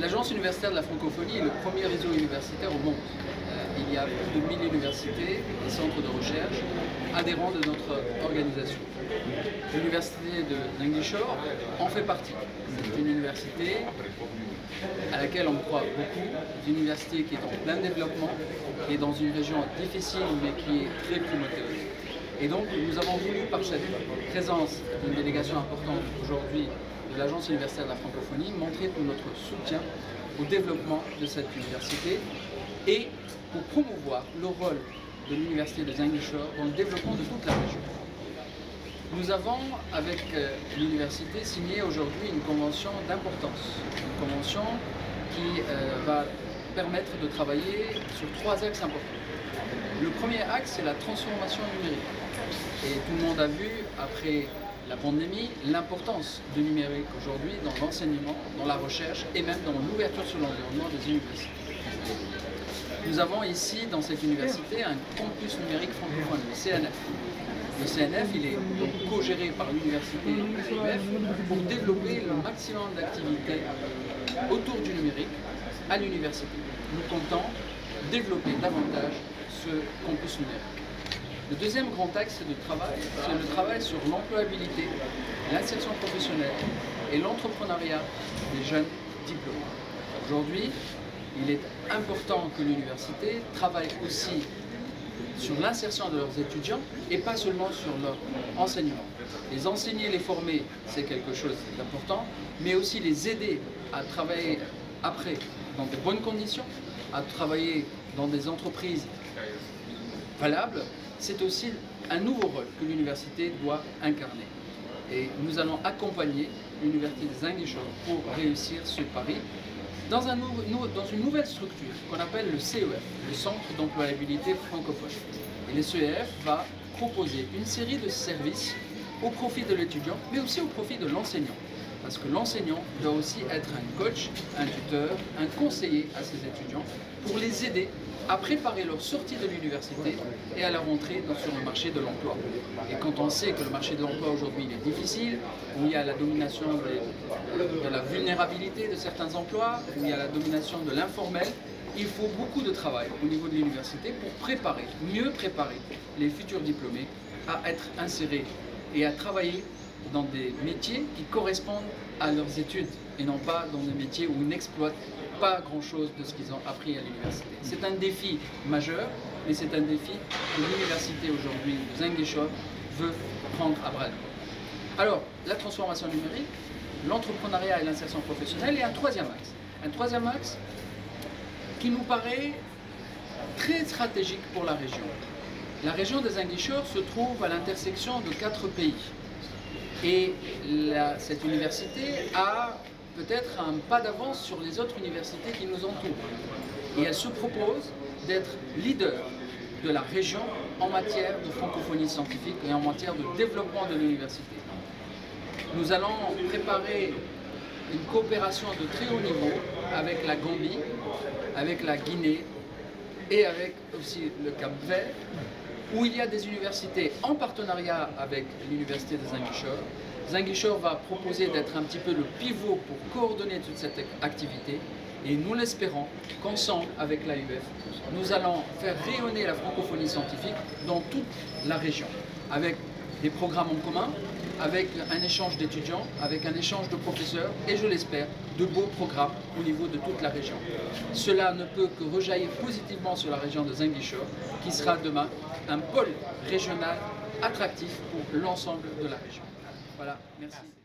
L'Agence universitaire de la francophonie est le premier réseau universitaire au monde. Euh, il y a plus de 1000 universités et centres de recherche adhérents de notre organisation. L'université de Zingishore en fait partie. C'est une université à laquelle on croit beaucoup, une université qui est en plein développement, qui est dans une région difficile mais qui est très promoteuse. Et donc nous avons voulu, par cette présence d'une délégation importante aujourd'hui de l'Agence universitaire de la francophonie, montrer notre soutien au développement de cette université et pour promouvoir le rôle de l'université de Zingishore dans le développement de toute la région. Nous avons, avec euh, l'université, signé aujourd'hui une convention d'importance, une convention qui euh, va permettre de travailler sur trois axes importants. Le premier axe, c'est la transformation numérique. Et tout le monde a vu, après la pandémie, l'importance du numérique aujourd'hui dans l'enseignement, dans la recherche et même dans l'ouverture sur l'environnement des universités. Nous avons ici, dans cette université, un campus numérique francophone, le CNF. Le CNF, il est co-géré par l'université UF pour développer le maximum d'activités autour du numérique à l'université. Nous comptons développer davantage ce campus numérique. Le deuxième grand axe de travail, c'est le travail sur l'employabilité, l'insertion professionnelle et l'entrepreneuriat des jeunes diplômés. Aujourd'hui, il est important que l'université travaille aussi sur l'insertion de leurs étudiants et pas seulement sur leur enseignement. Les enseigner, les former, c'est quelque chose d'important, mais aussi les aider à travailler après dans de bonnes conditions, à travailler dans des entreprises valables, c'est aussi un nouveau rôle que l'université doit incarner. Et nous allons accompagner l'université des Zingishore pour réussir ce pari dans une nouvelle structure qu'on appelle le CEF, le Centre d'employabilité francophone. Et le CEF va proposer une série de services au profit de l'étudiant, mais aussi au profit de l'enseignant. Parce que l'enseignant doit aussi être un coach, un tuteur, un conseiller à ses étudiants pour les aider à préparer leur sortie de l'université et à la rentrée sur le marché de l'emploi. Et quand on sait que le marché de l'emploi aujourd'hui est difficile, où il y a la domination de la vulnérabilité de certains emplois, où il y a la domination de l'informel, il faut beaucoup de travail au niveau de l'université pour préparer, mieux préparer les futurs diplômés à être insérés et à travailler dans des métiers qui correspondent à leurs études et non pas dans des métiers où ils n'exploitent pas grand-chose de ce qu'ils ont appris à l'université. C'est un défi majeur, mais c'est un défi que l'université aujourd'hui de Zengeshov veut prendre à bras Alors, la transformation numérique, l'entrepreneuriat et l'insertion professionnelle, et un troisième axe. Un troisième axe qui nous paraît très stratégique pour la région. La région des Zingishore se trouve à l'intersection de quatre pays. Et cette université a peut-être un pas d'avance sur les autres universités qui nous entourent. Et elle se propose d'être leader de la région en matière de francophonie scientifique et en matière de développement de l'université. Nous allons préparer une coopération de très haut niveau avec la Gambie, avec la Guinée et avec aussi le Cap Vert, où il y a des universités en partenariat avec l'université de Zingishore. Zingishore va proposer d'être un petit peu le pivot pour coordonner toute cette activité et nous l'espérons qu'ensemble avec l'AUF, nous allons faire rayonner la francophonie scientifique dans toute la région avec des programmes en commun, avec un échange d'étudiants, avec un échange de professeurs et je l'espère, de beaux programmes au niveau de toute la région. Cela ne peut que rejaillir positivement sur la région de Zingishore qui sera demain un pôle régional attractif pour l'ensemble de la région. Voilà, merci.